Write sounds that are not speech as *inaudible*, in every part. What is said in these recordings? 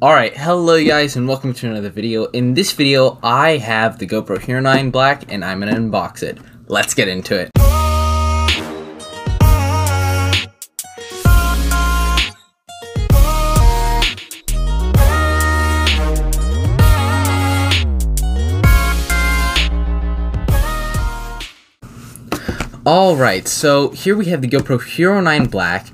Alright, hello guys and welcome to another video. In this video, I have the GoPro Hero 9 Black and I'm to unbox it. Let's get into it. Alright, so here we have the GoPro Hero 9 Black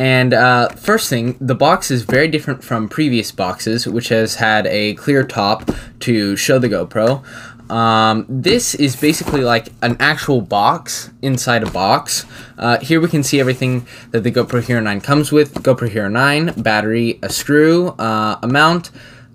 and uh, first thing, the box is very different from previous boxes, which has had a clear top to show the GoPro. Um, this is basically like an actual box inside a box. Uh, here we can see everything that the GoPro Hero 9 comes with. GoPro Hero 9, battery, a screw, uh, a mount,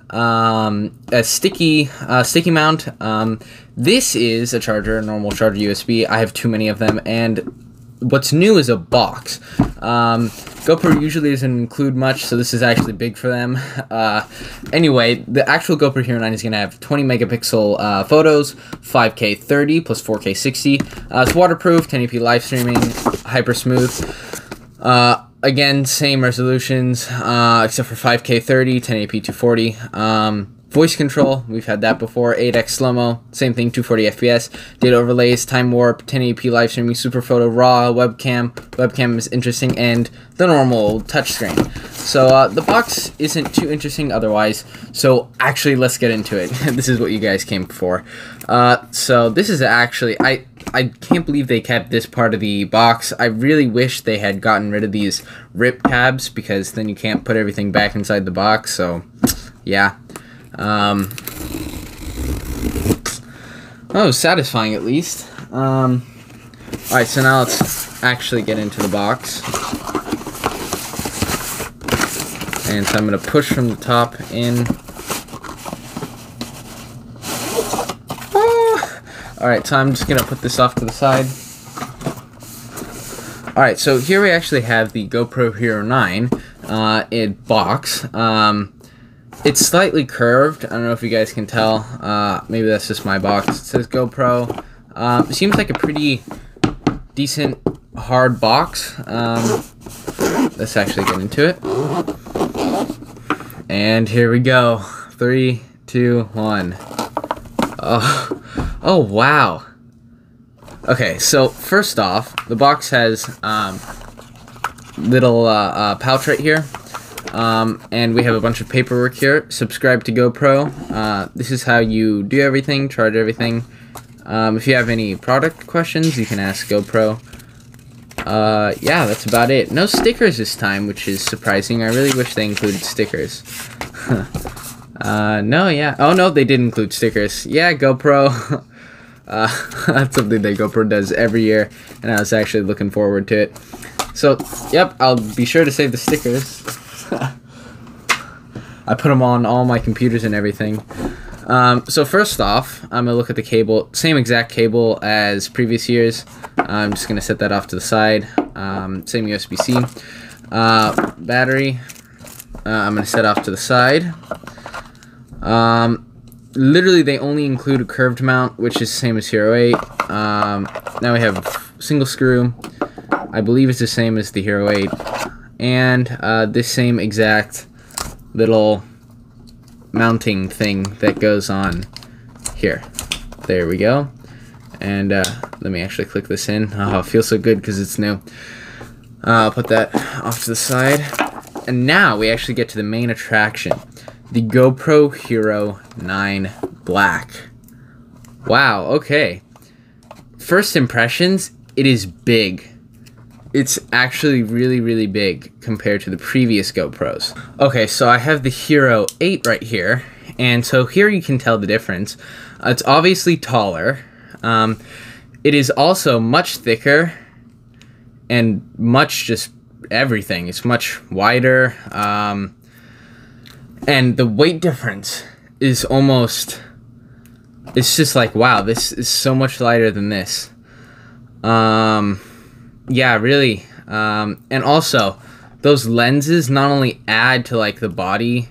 um, a sticky uh, sticky mount. Um, this is a charger, a normal charger USB. I have too many of them, and what's new is a box. Um, GoPro usually doesn't include much, so this is actually big for them. Uh, anyway, the actual GoPro Hero 9 is going to have 20 megapixel uh, photos, 5K 30 plus 4K 60. Uh, it's waterproof, 1080p live streaming, hyper smooth. Uh, again, same resolutions, uh, except for 5K 30, 1080p 240. Um, Voice control, we've had that before. 8x slow-mo, same thing, 240 FPS. Data overlays, time warp, 1080p live streaming, super photo, raw, webcam. Webcam is interesting, and the normal touchscreen. So uh, the box isn't too interesting otherwise. So actually, let's get into it. *laughs* this is what you guys came for. Uh, so this is actually I I can't believe they kept this part of the box. I really wish they had gotten rid of these rip tabs because then you can't put everything back inside the box. So yeah. Um, oh, satisfying at least. Um, Alright, so now let's actually get into the box. And so I'm going to push from the top in. Ah! Alright, so I'm just going to put this off to the side. Alright, so here we actually have the GoPro Hero 9 uh, in box. Um, it's slightly curved. I don't know if you guys can tell. Uh, maybe that's just my box. It says GoPro. Um, it seems like a pretty decent hard box. Um, let's actually get into it. And here we go. Three, two, one. Oh, oh wow. Okay, so first off, the box has um, little uh, uh, pouch right here um, and we have a bunch of paperwork here. Subscribe to GoPro. Uh, this is how you do everything, charge everything. Um, if you have any product questions, you can ask GoPro. Uh, yeah, that's about it. No stickers this time, which is surprising. I really wish they included stickers. *laughs* uh, no, yeah. Oh, no, they did include stickers. Yeah, GoPro. *laughs* uh, *laughs* that's something that GoPro does every year, and I was actually looking forward to it. So, yep, I'll be sure to save the stickers. *laughs* I put them on all my computers and everything. Um, so first off, I'm to look at the cable. Same exact cable as previous years. I'm just going to set that off to the side. Um, same USB-C. Uh, battery, uh, I'm to set off to the side. Um, literally, they only include a curved mount, which is the same as Hero 8. Um, now we have single screw. I believe it's the same as the Hero 8 and uh, this same exact little mounting thing that goes on here. There we go. And uh, let me actually click this in. Oh, it feels so good because it's new. Uh, I'll put that off to the side. And now we actually get to the main attraction. The GoPro Hero 9 Black. Wow, okay. First impressions, it is big it's actually really, really big compared to the previous GoPros. Okay, so I have the Hero 8 right here, and so here you can tell the difference. Uh, it's obviously taller. Um, it is also much thicker and much just everything. It's much wider. Um, and the weight difference is almost, it's just like, wow, this is so much lighter than this. Um, yeah, really. Um, and also, those lenses not only add to like the body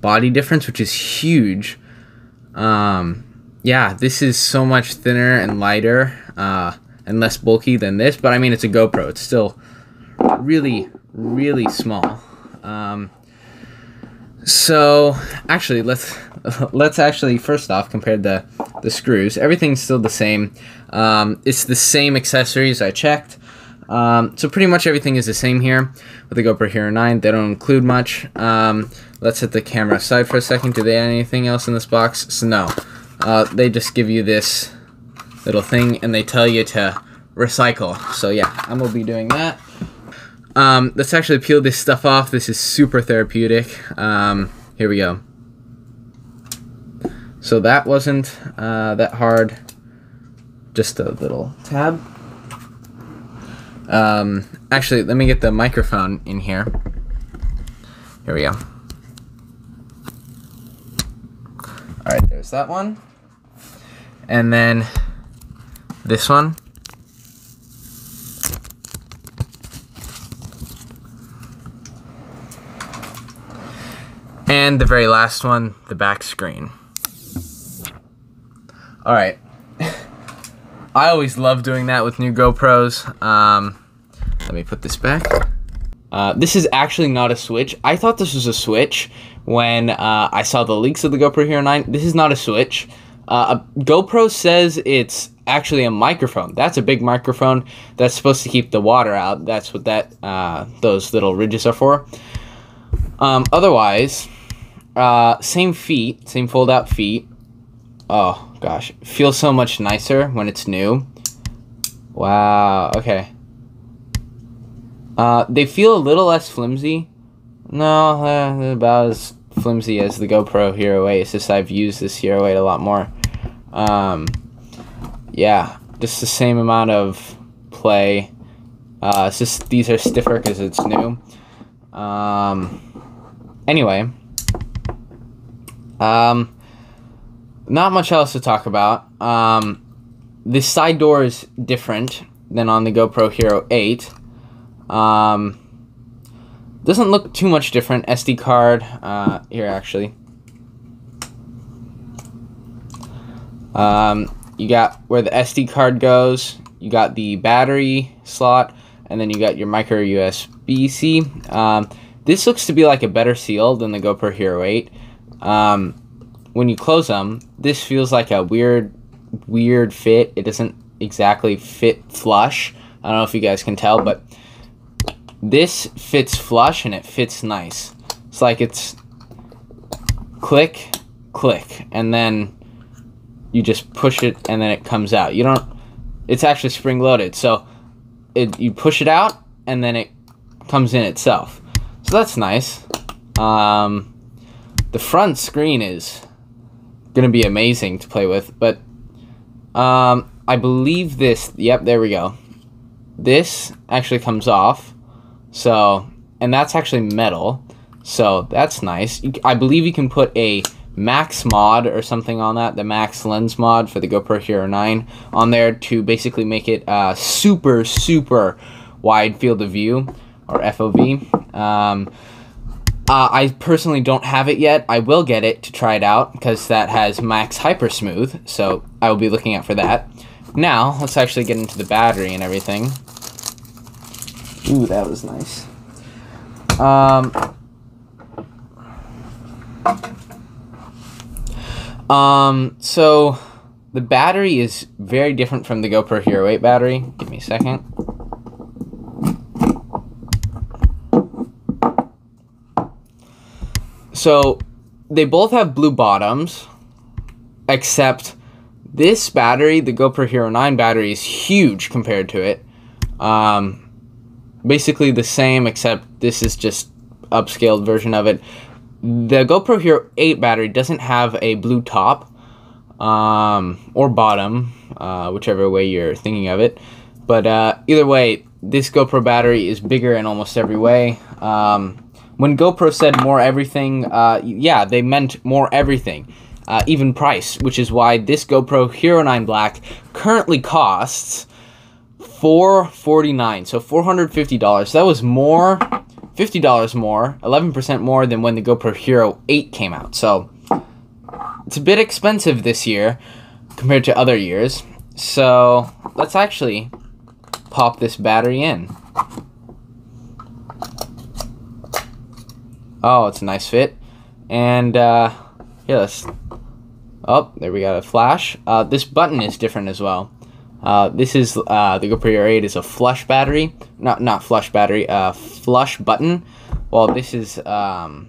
body difference, which is huge. Um, yeah, this is so much thinner and lighter uh, and less bulky than this. But I mean, it's a GoPro. It's still really, really small. Um, So actually, let's *laughs* let's actually first off compare the the screws. Everything's still the same. Um, it's the same accessories I checked. Um, so pretty much everything is the same here with the GoPro Hero 9. They don't include much. Um, let's set the camera aside for a second. Do they add anything else in this box? So no. Uh, they just give you this little thing and they tell you to recycle. So yeah, I'm gonna be doing that. Um, let's actually peel this stuff off. This is super therapeutic. Um, here we go. So that wasn't uh, that hard. Just a little tab. Um, actually, let me get the microphone in here. Here we go. Alright, there's that one. And then this one. And the very last one, the back screen. Alright. I always love doing that with new GoPros. Um, let me put this back. Uh, this is actually not a switch. I thought this was a switch when uh, I saw the leaks of the GoPro Hero 9. This is not a switch. Uh, GoPro says it's actually a microphone. That's a big microphone that's supposed to keep the water out. That's what that uh, those little ridges are for. Um, otherwise, uh, same feet, same fold out feet. Oh gosh, feels so much nicer when it's new. Wow. Okay. Uh, they feel a little less flimsy. No, uh, about as flimsy as the GoPro Hero 8. It's just I've used this Hero 8 a lot more. Um, yeah, just the same amount of play. Uh, it's just these are stiffer because it's new. Um, anyway, um, not much else to talk about. Um, the side door is different than on the GoPro Hero 8. Um, doesn't look too much different. SD card uh, here actually. Um, you got where the SD card goes. You got the battery slot, and then you got your micro USB C. Um, this looks to be like a better seal than the GoPro Hero 8. Um, when you close them, this feels like a weird, weird fit. It doesn't exactly fit flush. I don't know if you guys can tell, but this fits flush and it fits nice. It's like it's click, click, and then you just push it and then it comes out. You don't, it's actually spring loaded. So it, you push it out and then it comes in itself. So that's nice. Um, the front screen is going to be amazing to play with, but um, I believe this, yep, there we go. This actually comes off. So, and that's actually metal. So that's nice. I believe you can put a max mod or something on that, the max lens mod for the GoPro Hero 9 on there to basically make it uh, super, super wide field of view or FOV. Um, uh, I personally don't have it yet. I will get it to try it out because that has max hyper smooth, so I will be looking out for that. Now, let's actually get into the battery and everything. Ooh, that was nice. Um, um, so the battery is very different from the GoPro Hero 8 battery. Give me a second. So they both have blue bottoms, except this battery, the GoPro Hero 9 battery, is huge compared to it. Um, basically the same, except this is just upscaled version of it. The GoPro Hero 8 battery doesn't have a blue top um, or bottom, uh, whichever way you're thinking of it. But uh, either way, this GoPro battery is bigger in almost every way. Um, when GoPro said more everything, uh, yeah, they meant more everything, uh, even price, which is why this GoPro Hero 9 Black currently costs 449. so $450 that was more $50 more 11% more than when the GoPro Hero 8 came out. So it's a bit expensive this year compared to other years. So let's actually pop this battery in Oh, it's a nice fit. And uh, yeah, let's. Oh, there we got a flash. Uh, this button is different as well. Uh, this is uh, the GoPro Hero 8 is a flush battery, not not flush battery, uh, flush button. Well, this is um,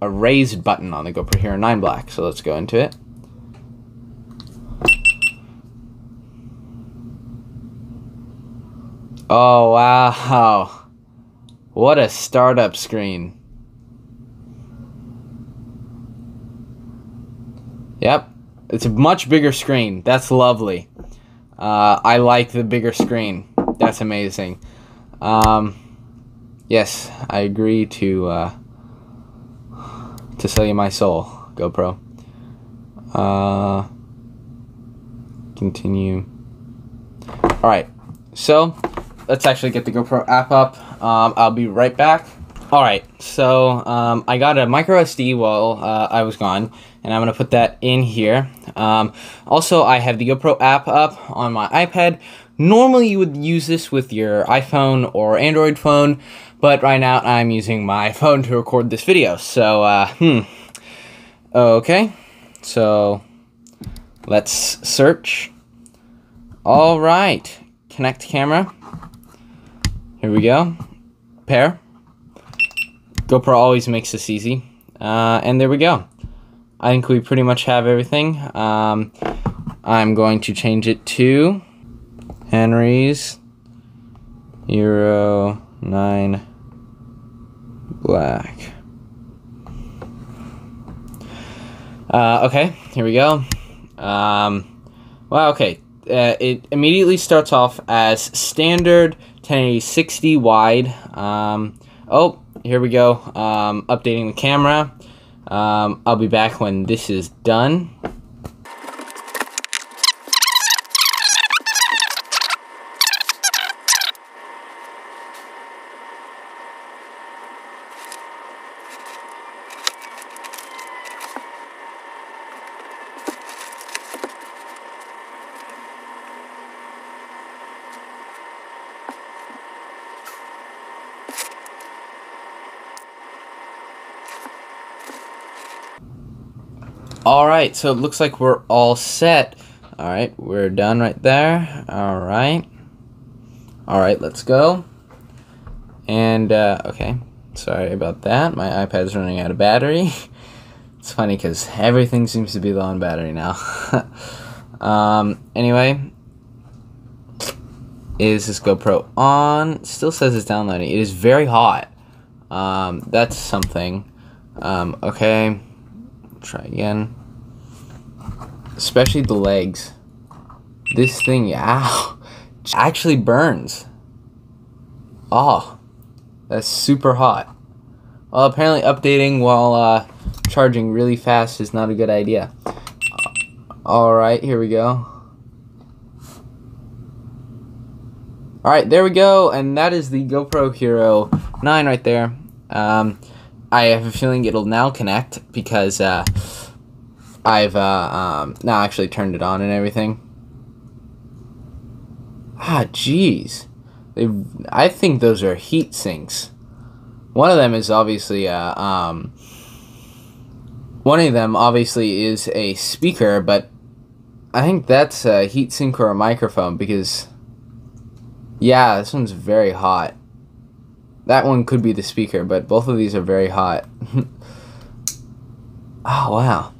a raised button on the GoPro Hero 9 Black. So let's go into it. Oh wow, what a startup screen! Yep, it's a much bigger screen. That's lovely. Uh, I like the bigger screen. That's amazing. Um, yes, I agree to uh, to sell you my soul, GoPro. Uh, continue. All right, so let's actually get the GoPro app up. Um, I'll be right back. All right, so um, I got a micro SD while uh, I was gone, and I'm gonna put that in here. Um, also, I have the GoPro app up on my iPad. Normally, you would use this with your iPhone or Android phone, but right now I'm using my *laughs* phone to record this video. So, uh, hmm. Okay, so let's search. All right, connect camera. Here we go. Pair. GoPro always makes this easy. Uh, and there we go. I think we pretty much have everything. Um, I'm going to change it to Henry's Hero 9 Black. Uh, okay, here we go. Um, well, okay. Uh, it immediately starts off as standard 1080 60 wide. Um, oh, here we go. Um, updating the camera. Um, I'll be back when this is done. All right, so it looks like we're all set. All right, we're done right there. All right. All right, let's go. And, uh, okay, sorry about that. My iPad's running out of battery. *laughs* it's funny because everything seems to be low on battery now. *laughs* um, anyway, is this GoPro on? Still says it's downloading. It is very hot. Um, that's something. Um, okay try again. Especially the legs. This thing, *laughs* ow, actually burns. Oh, that's super hot. Well, apparently updating while uh, charging really fast is not a good idea. Alright, here we go. Alright, there we go, and that is the GoPro Hero 9 right there. Um, I have a feeling it'll now connect because uh, I've uh, um, now actually turned it on and everything. Ah, jeez. I think those are heat sinks. One of them is obviously uh, um, one of them obviously is a speaker, but I think that's a heat sink or a microphone because yeah, this one's very hot. That one could be the speaker, but both of these are very hot. *laughs* oh, wow.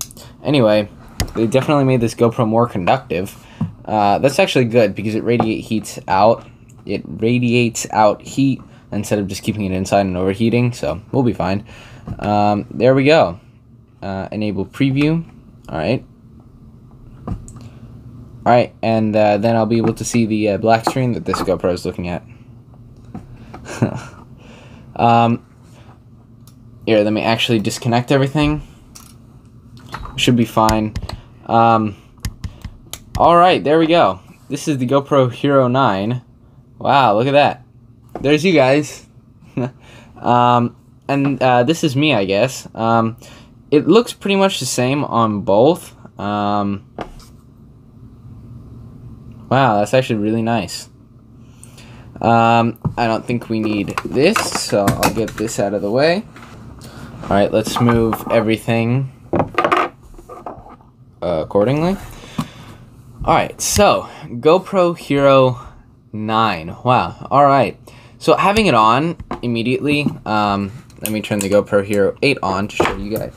Anyway, they definitely made this GoPro more conductive. Uh, that's actually good because it radiate heats out. It radiates out heat instead of just keeping it inside and overheating, so we'll be fine. Um, there we go. Uh, enable preview. Alright. Alright, and uh, then I'll be able to see the uh, black screen that this GoPro is looking at. *laughs* Um, here, let me actually disconnect everything. Should be fine. Um, Alright, there we go. This is the GoPro Hero 9. Wow, look at that. There's you guys. *laughs* um, and uh, this is me, I guess. Um, it looks pretty much the same on both. Um, wow, that's actually really nice. Um, I don't think we need this, so I'll get this out of the way. All right, let's move everything accordingly. All right, so GoPro Hero 9. Wow. All right. So having it on immediately, um, let me turn the GoPro Hero 8 on to show you guys.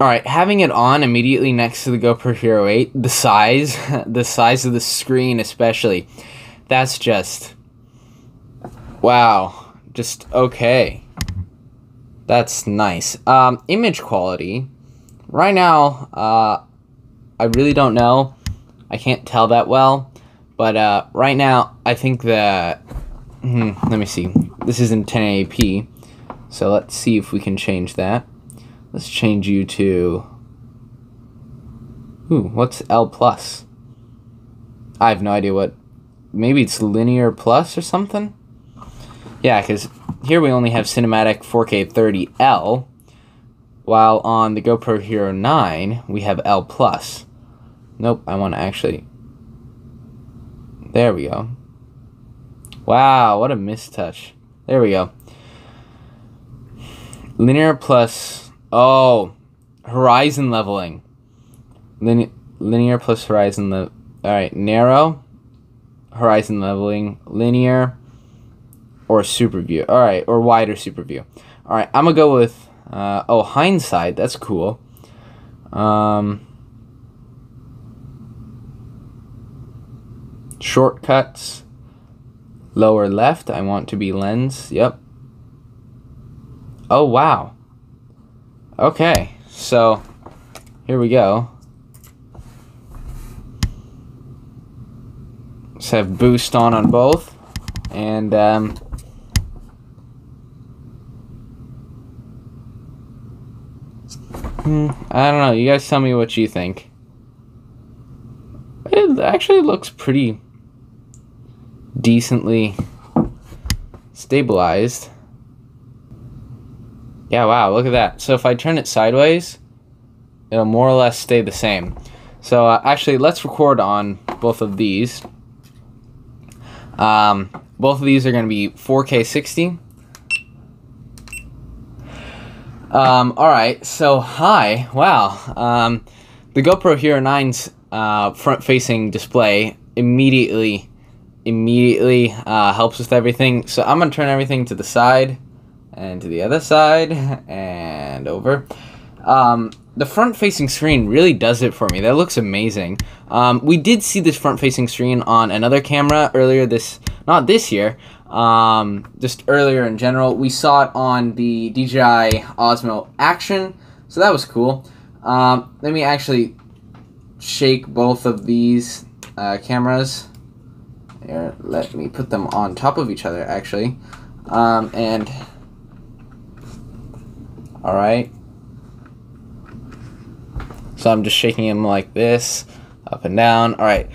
All right, having it on immediately next to the GoPro Hero 8, the size, *laughs* the size of the screen especially, that's just wow, just okay. That's nice. Um, image quality, right now, uh, I really don't know. I can't tell that well, but uh, right now, I think that. Hmm, let me see. This is in 1080p, so let's see if we can change that. Let's change you to. Ooh, what's L plus? I have no idea what. Maybe it's linear plus or something? Yeah, because here we only have cinematic 4K 30L, while on the GoPro Hero 9 we have L plus. Nope, I want to actually. There we go. Wow, what a mistouch. There we go. Linear plus Oh, horizon leveling. Lin- linear plus horizon le- All right, narrow, horizon leveling, linear, or super view. All right, or wider super view. All right, I'm gonna go with uh, oh hindsight. That's cool. Um, shortcuts. Lower left. I want to be lens. Yep. Oh wow. Okay, so here we go. Let's have boost on on both, and um, hmm, I don't know. You guys tell me what you think. It actually looks pretty decently stabilized. Yeah, wow, look at that. So if I turn it sideways, it'll more or less stay the same. So uh, actually, let's record on both of these. Um, both of these are going to be 4K 60. Um, alright, so hi, wow. Um, the GoPro Hero 9's uh, front-facing display immediately, immediately uh, helps with everything. So I'm going to turn everything to the side and to the other side *laughs* and over. Um, the front facing screen really does it for me. That looks amazing. Um, we did see this front facing screen on another camera earlier this, not this year, um, just earlier in general. We saw it on the DJI Osmo Action, so that was cool. Um, let me actually shake both of these uh, cameras. Here, let me put them on top of each other actually. Um, and Alright. So I'm just shaking him like this, up and down. Alright.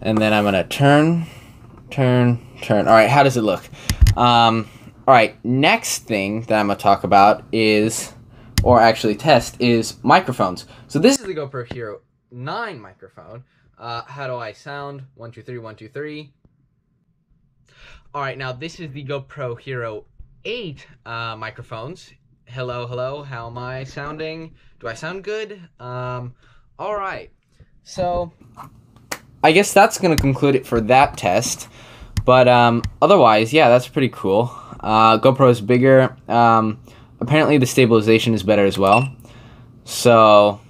And then I'm going to turn, turn, turn. Alright, how does it look? Um, Alright, next thing that I'm going to talk about is, or actually test, is microphones. So this is the GoPro Hero 9 microphone. Uh, how do I sound? One, two, three, one, two, three. Alright, now this is the GoPro Hero 8 uh, microphones hello, hello, how am I sounding? Do I sound good? Um, all right. So, I guess that's going to conclude it for that test. But um, otherwise, yeah, that's pretty cool. Uh, GoPro is bigger. Um, apparently, the stabilization is better as well. So,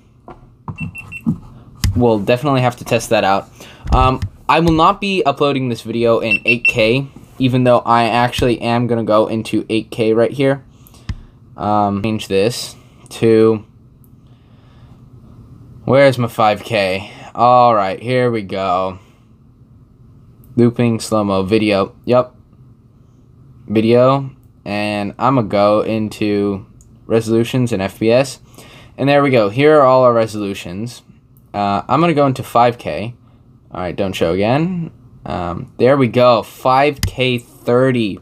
we'll definitely have to test that out. Um, I will not be uploading this video in 8K, even though I actually am going to go into 8K right here um, change this to where's my 5k all right here we go. Looping slow-mo video. Yep video. And I'm gonna go into resolutions and FPS and there we go. Here are all our resolutions. Uh, I'm gonna go into 5k all right don't show again. Um, there we go. 5k 30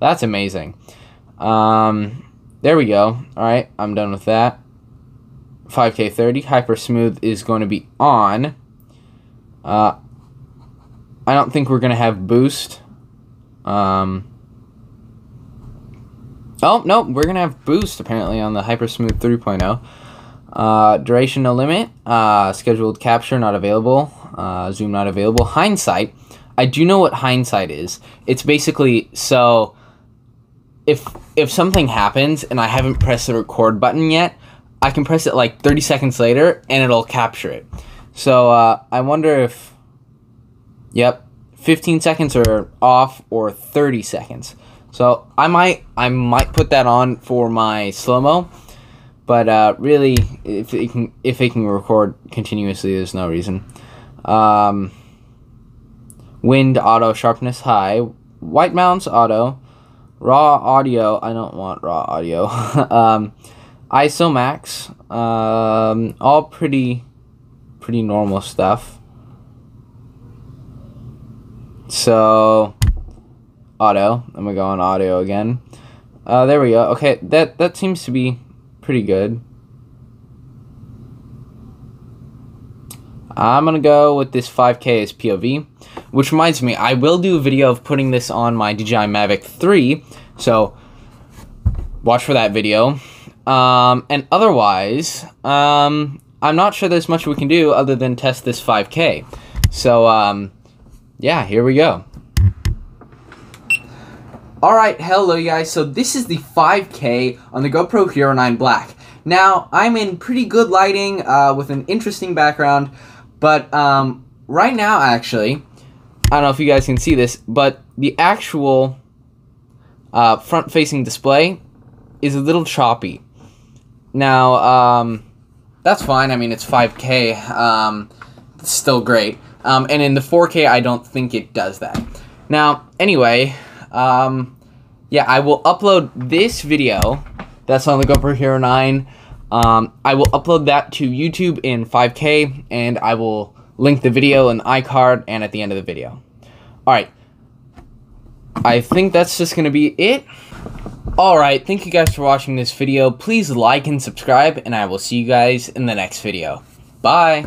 that's amazing. Um, there we go. Alright, I'm done with that. 5K 30. Hyper Smooth is going to be on. Uh, I don't think we're going to have boost. Um, oh, no, we're going to have boost apparently on the Hyper Smooth 3.0. Uh, duration no limit. Uh, scheduled capture not available. Uh, zoom not available. Hindsight. I do know what hindsight is. It's basically so if if something happens and I haven't pressed the record button yet, I can press it like 30 seconds later and it'll capture it. So uh, I wonder if, yep, 15 seconds are off or 30 seconds. So I might I might put that on for my slow mo, but uh, really if it can if it can record continuously, there's no reason. Um, wind auto sharpness high, white balance auto, raw audio. I don't want raw audio. *laughs* um, ISO max, um, all pretty, pretty normal stuff. So, auto. I'm gonna go on audio again. Uh, there we go. Okay, that that seems to be pretty good. I'm gonna go with this 5K as POV, which reminds me, I will do a video of putting this on my DJI Mavic 3, so watch for that video. Um, and otherwise, um, I'm not sure there's much we can do other than test this 5K. So, um, yeah, here we go. Alright, hello guys, so this is the 5K on the GoPro Hero 9 Black. Now, I'm in pretty good lighting uh, with an interesting background, but um, right now, actually, I don't know if you guys can see this, but the actual uh, front-facing display is a little choppy. Now, um, that's fine. I mean, it's 5K. Um, it's still great. Um, and in the 4K, I don't think it does that. Now, anyway, um, yeah, I will upload this video that's on the GoPro Hero 9. Um, I will upload that to YouTube in 5K, and I will link the video in the iCard and at the end of the video. Alright, I think that's just going to be it. Alright, thank you guys for watching this video. Please like and subscribe, and I will see you guys in the next video. Bye!